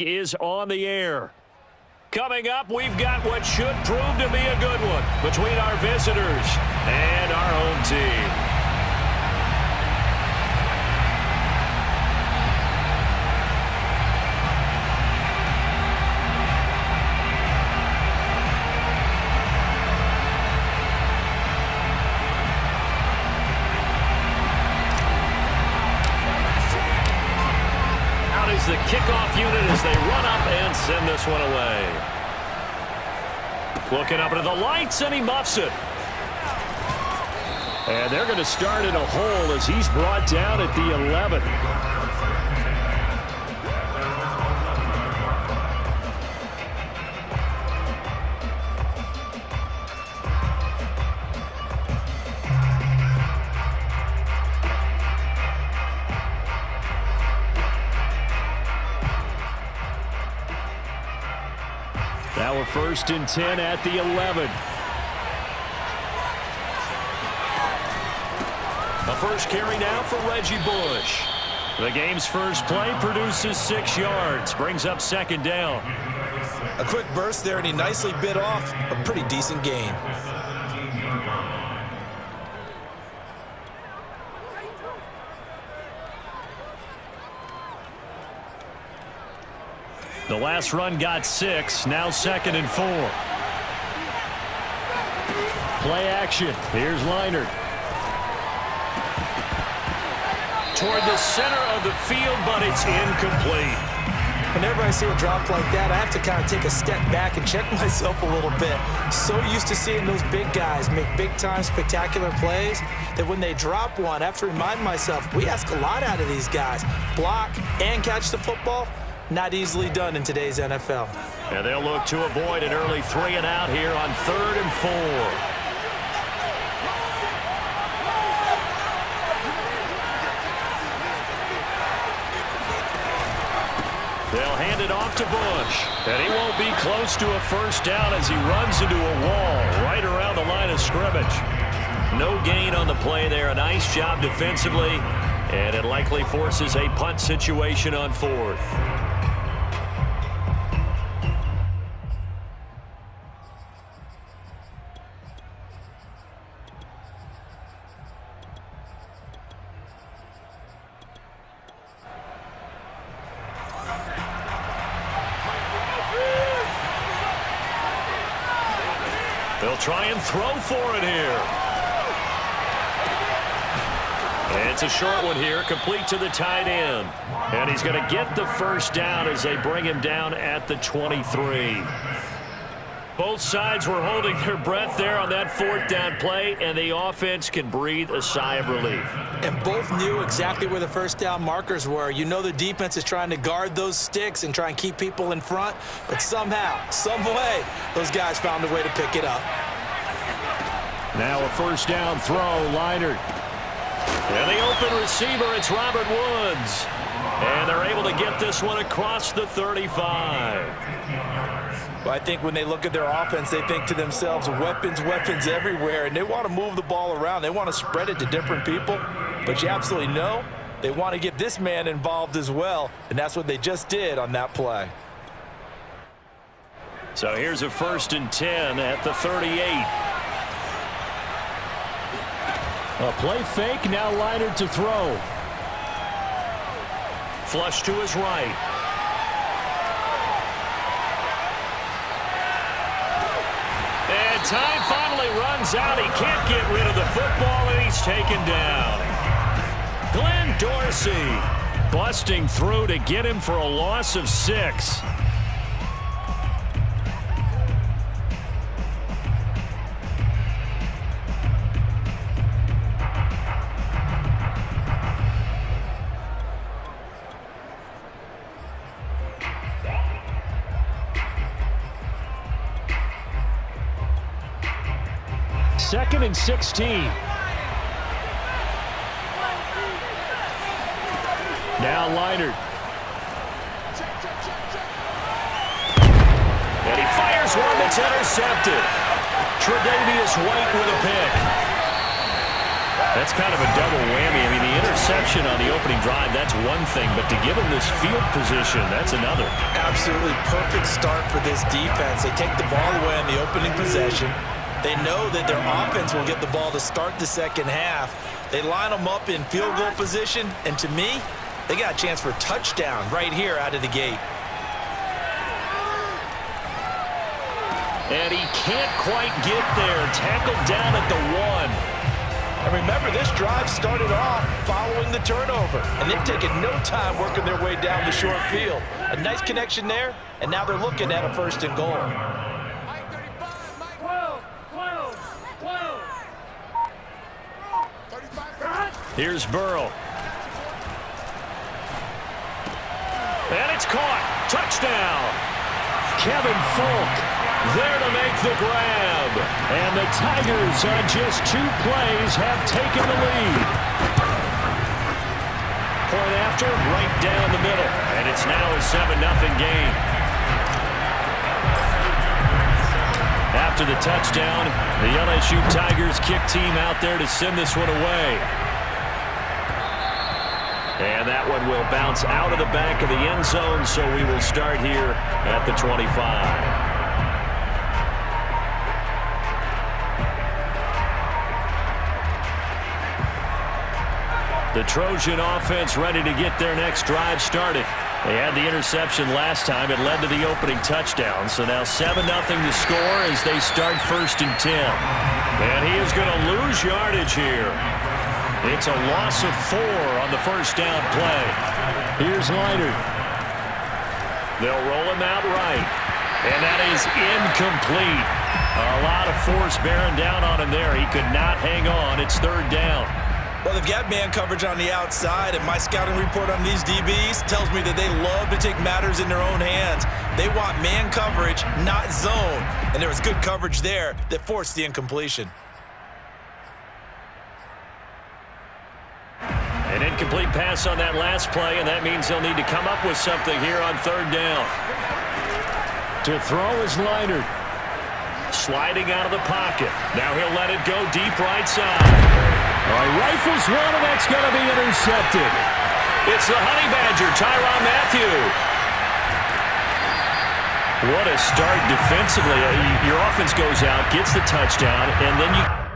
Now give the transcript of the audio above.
is on the air. Coming up, we've got what should prove to be a good one between our visitors and our home team. The kickoff unit as they run up and send this one away. Looking up into the lights, and he muffs it. And they're going to start in a hole as he's brought down at the 11. First and 10 at the 11. A first carry now for Reggie Bush. The game's first play produces six yards, brings up second down. A quick burst there, and he nicely bit off a pretty decent gain. The last run got six. Now second and four. Play action. Here's Leinart. Toward the center of the field, but it's incomplete. Whenever I see a drop like that, I have to kind of take a step back and check myself a little bit. So used to seeing those big guys make big-time spectacular plays that when they drop one, I have to remind myself, we ask a lot out of these guys. Block and catch the football, not easily done in today's NFL. And they'll look to avoid an early three and out here on third and four. They'll hand it off to Bush. And he won't be close to a first down as he runs into a wall right around the line of scrimmage. No gain on the play there. A nice job defensively. And it likely forces a punt situation on fourth. Try and throw for it here. it's a short one here, complete to the tight end. And he's going to get the first down as they bring him down at the 23. Both sides were holding their breath there on that fourth down play, and the offense can breathe a sigh of relief. And both knew exactly where the first down markers were. You know the defense is trying to guard those sticks and try and keep people in front, but somehow, some way, those guys found a way to pick it up. Now a first down throw, Leinart. And the open receiver, it's Robert Woods. And they're able to get this one across the 35. I think when they look at their offense, they think to themselves, weapons, weapons everywhere, and they want to move the ball around. They want to spread it to different people. But you absolutely know they want to get this man involved as well, and that's what they just did on that play. So here's a first and 10 at the 38. A play fake, now Leinart to throw. Flush to his right. Time finally runs out. He can't get rid of the football, and he's taken down. Glenn Dorsey busting through to get him for a loss of six. Second and 16. Now Leinart. And he fires one that's intercepted. Tre'Davious White with a pick. That's kind of a double whammy. I mean, the interception on the opening drive, that's one thing, but to give them this field position, that's another. Absolutely perfect start for this defense. They take the ball away on the opening possession. They know that their offense will get the ball to start the second half. They line them up in field goal position, and to me, they got a chance for a touchdown right here out of the gate. And he can't quite get there. Tackled down at the one. And remember, this drive started off following the turnover. And they've taken no time working their way down the short field. A nice connection there, and now they're looking at a first and goal. Here's Burrow. And it's caught. Touchdown. Kevin Faulk there to make the grab. And the Tigers on just two plays have taken the lead. Point after, right down the middle. And it's now a 7-0 game. After the touchdown, the LSU Tigers kick team out there to send this one away. And that one will bounce out of the back of the end zone, so we will start here at the 25. The Trojan offense ready to get their next drive started. They had the interception last time. It led to the opening touchdown. So now 7-0 to score as they start first and 10. And he is going to lose yardage here. It's a loss of four on the first down play. Here's Leinart. They'll roll him out right. And that is incomplete. A lot of force bearing down on him there. He could not hang on. It's third down. Well, they've got man coverage on the outside, and my scouting report on these DBs tells me that they love to take matters in their own hands. They want man coverage, not zone. And there was good coverage there that forced the incompletion. An incomplete pass on that last play, and that means they'll need to come up with something here on third down. To throw is Leinart. Sliding out of the pocket. Now he'll let it go deep right side. All right, rifles one, and that's going to be intercepted. It's the Honey Badger, Tyrann Mathieu. What a start defensively. Uh, your offense goes out, gets the touchdown, and then you